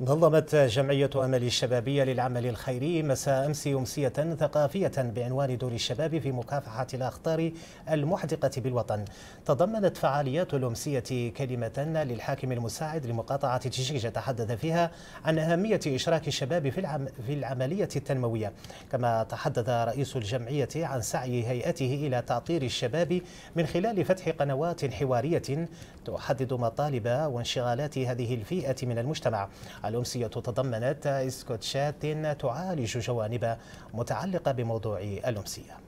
نظمت جمعية أمل الشبابية للعمل الخيري مساء أمس أمسية ثقافية بعنوان دور الشباب في مكافحة الأخطار المحدقة بالوطن. تضمنت فعاليات الأمسية كلمة للحاكم المساعد لمقاطعة تشيشة تحدث فيها عن أهمية إشراك الشباب في, العم في العملية التنموية. كما تحدث رئيس الجمعية عن سعي هيئته إلى تعطير الشباب من خلال فتح قنوات حوارية تحدد مطالب وانشغالات هذه الفئة من المجتمع. الأمسية تضمنت إسكوتشات تعالج جوانب متعلقة بموضوع الأمسية.